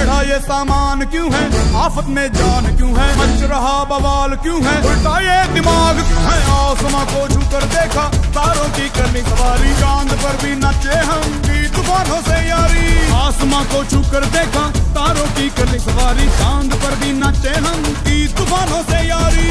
टेढ़ा ये सामान क्यों है? आफत में जान क्यों है? मच रहा बवाल क्यों है? उल्टा ये दिमाग क्यों है? आसमां को छू कर देखा, तारों की करनी सवारी। चाँद पर भी नचे हम भी तूफानों से यारी। आसमां को छू कर देखा, तारों की करनी सवारी। चाँद पर भी नचे हम भी तूफानों से यारी।